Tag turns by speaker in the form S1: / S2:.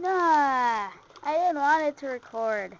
S1: Nah, I didn't want it to record.